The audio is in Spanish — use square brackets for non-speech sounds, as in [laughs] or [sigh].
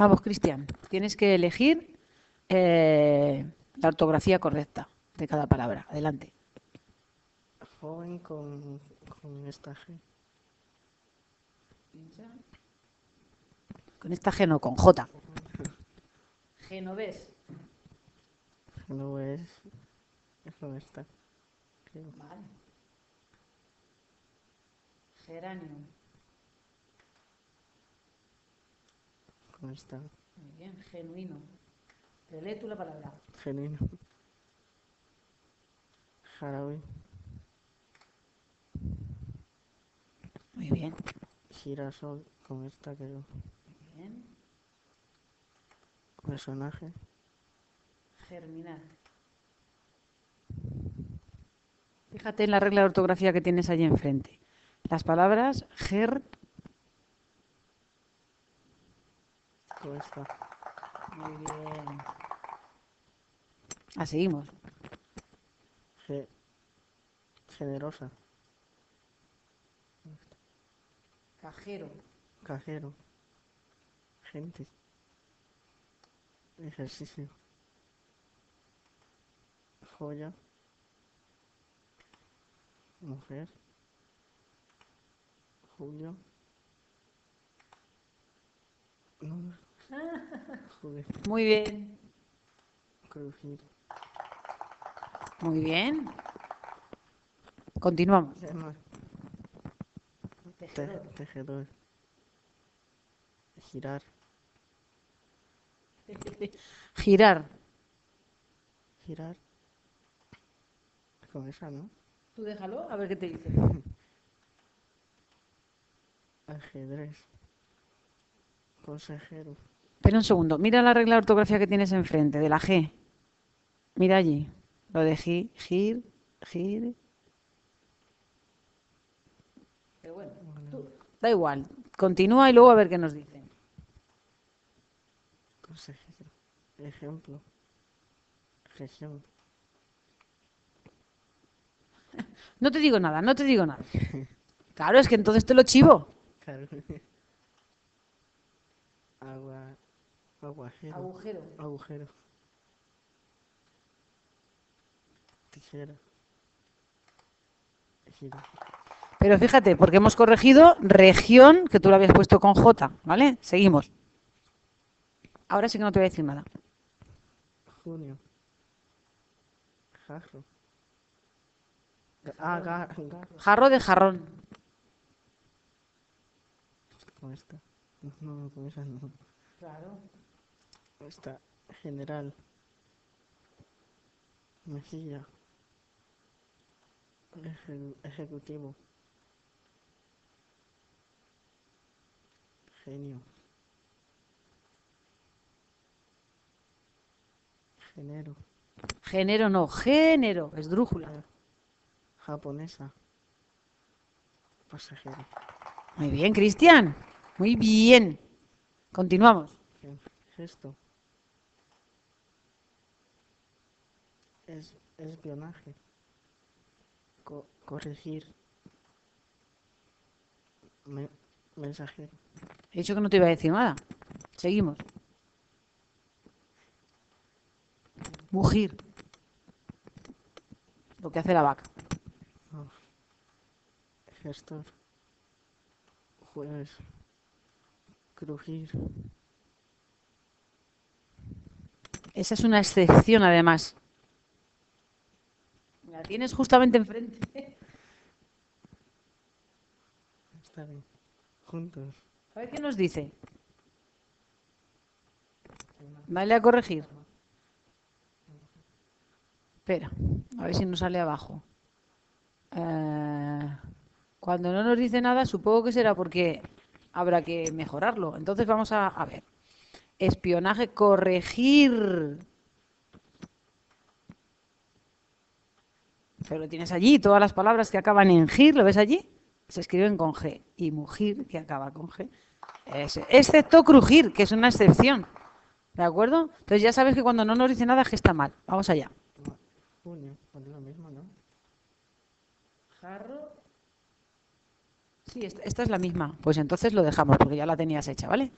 Vamos, Cristian, tienes que elegir eh, la ortografía correcta de cada palabra. Adelante. Joven con, con esta G. Con esta G no, con J. Genovés. No es. Es con esta. creo. Vale. Geranio. Con esta. Muy bien, genuino. Pero lee tú la palabra. Genuino. Jarabe. Muy bien. Girasol. Con esta creo. Muy bien. Personaje. Germinar. Fíjate en la regla de ortografía que tienes allí enfrente. Las palabras ger. Esta. Muy bien. Ah, seguimos. Ge- generosa. Cajero. Cajero. Gente. Ejercicio. Joya. Mujer. Julio. No. Joder. Muy bien. Crujir. Muy bien. Continuamos. ¿Qué más? Te- tejedor. Girar. Girar. Girar. Con esa, ¿no? Tú déjalo, a ver qué te dice. [laughs] Ajedrez. Consejero. Espera un segundo. Mira la regla de ortografía que tienes enfrente, de la G. Mira allí. Lo de gi- gir, gir. Pero bueno, tú- da igual. Continúa y luego a ver qué nos dicen. Consejero. Ejemplo. Región. [laughs] No te digo nada, no te digo nada. Claro, es que entonces te lo chivo. Claro. [laughs] Agua. Aguajero. Agujero. Agujero. Tijera. Gira. Pero fíjate, porque hemos corregido región, que tú lo habías puesto con J, ¿vale? Seguimos. Ahora sí que no te voy a decir nada. Junio. Jarro. Ah, garro. Jarro de jarrón. Con esta. No, no, con esa no. Claro. Esta. General. Mejilla. Eje- ejecutivo. Genio. Genero. Género no, género, esdrújula. Japonesa. Pasajero. Muy bien, Cristian. Muy bien. Continuamos. Gesto. Es, espionaje. Co- corregir. Me- mensajero. He dicho que no te iba a decir nada. Seguimos. Mugir. Lo que hace la vaca. Gestor. Jueves. Crujir. Esa es una excepción, además. La tienes justamente enfrente. [laughs] Está bien. Juntos. A ver qué nos dice. Dale a corregir. Espera, a ver si nos sale abajo. Eh, cuando no nos dice nada, supongo que será porque habrá que mejorarlo. Entonces vamos a, a ver. Espionaje, corregir. Pero lo tienes allí, todas las palabras que acaban en gir, ¿lo ves allí? Se escriben con G. Y mugir, que acaba con G. Ese. Excepto crujir, que es una excepción. ¿De acuerdo? Entonces ya sabes que cuando no nos dice nada es que está mal. Vamos allá. Junio. Pues lo mismo, ¿no? Jarro. Sí, esta, esta es la misma. Pues entonces lo dejamos porque ya la tenías hecha, ¿vale?